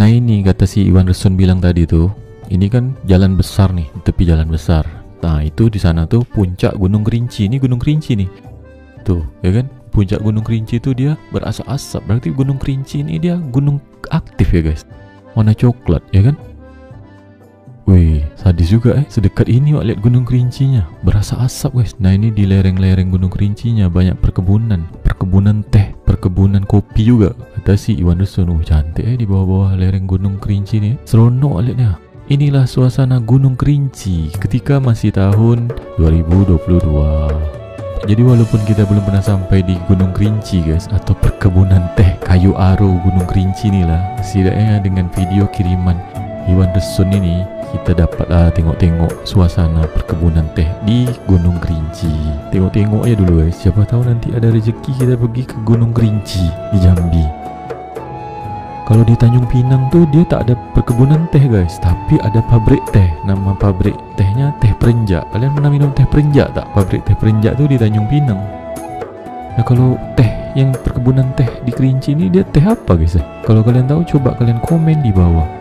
Nah ini kata si Iwan Resun bilang tadi tuh, ini kan jalan besar nih, tepi jalan besar. Nah itu di sana tuh puncak Gunung Kerinci. Ini Gunung Kerinci nih. Tuh, ya kan? Puncak Gunung Kerinci itu dia berasap-asap. Berarti Gunung Kerinci ini dia gunung aktif ya guys. Warna coklat, ya kan? Wih, sadis juga eh. Sedekat ini wak lihat Gunung Kerincinya. Berasa asap guys. Nah ini di lereng-lereng Gunung Kerincinya banyak perkebunan. Perkebunan teh, perkebunan kopi juga. Kata si Iwan Dusun, oh cantik eh di bawah-bawah lereng Gunung Kerinci ni. Seronok lihatnya. Inilah suasana Gunung Kerinci ketika masih tahun 2022. Jadi walaupun kita belum pernah sampai di Gunung Kerinci guys Atau perkebunan teh kayu aro Gunung Kerinci ni lah Setidaknya dengan video kiriman Iwan Resun ini kita dapatlah tengok-tengok suasana perkebunan teh di Gunung Kerinci. Tengok-tengok aja dulu guys. Siapa tahu nanti ada rezeki kita pergi ke Gunung Kerinci di Jambi. Kalau di Tanjung Pinang tuh dia tak ada perkebunan teh guys, tapi ada pabrik teh. Nama pabrik tehnya Teh Perenjak. Kalian pernah minum teh Perenjak tak? Pabrik teh Perenjak tuh di Tanjung Pinang. Nah kalau teh yang perkebunan teh di Kerinci ini dia teh apa guys? Eh? Kalau kalian tahu coba kalian komen di bawah.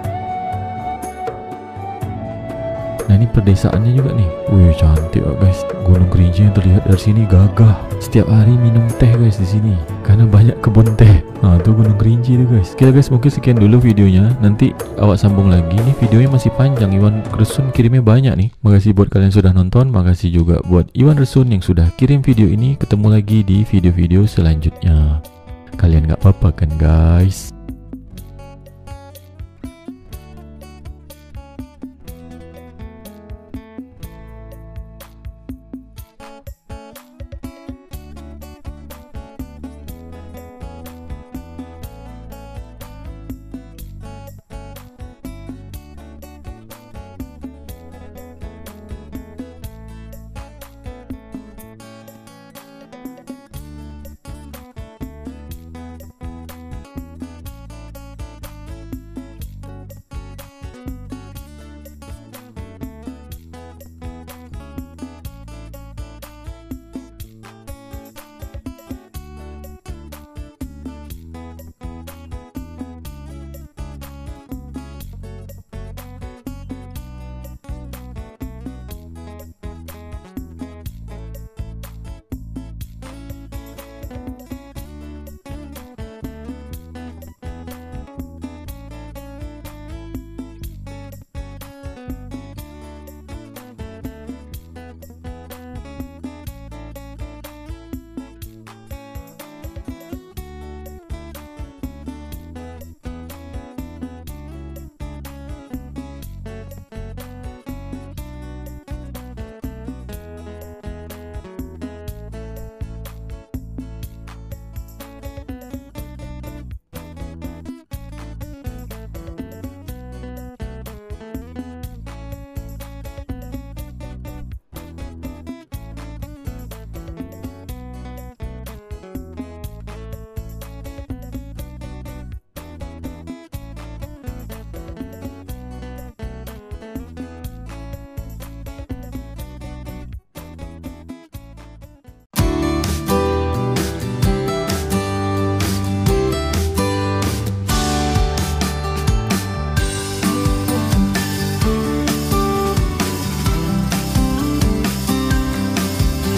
Ini perdesaannya juga nih. Wih cantik guys. Gunung Kerinci yang terlihat dari sini gagah. Setiap hari minum teh guys di sini. Karena banyak kebun teh. Nah tuh Gunung Kerinci tuh guys. Oke guys mungkin sekian dulu videonya. Nanti awak sambung lagi. Nih videonya masih panjang. Iwan Resun kirimnya banyak nih. Makasih buat kalian sudah nonton. Makasih juga buat Iwan Resun yang sudah kirim video ini. Ketemu lagi di video-video selanjutnya. Kalian gak apa-apa kan guys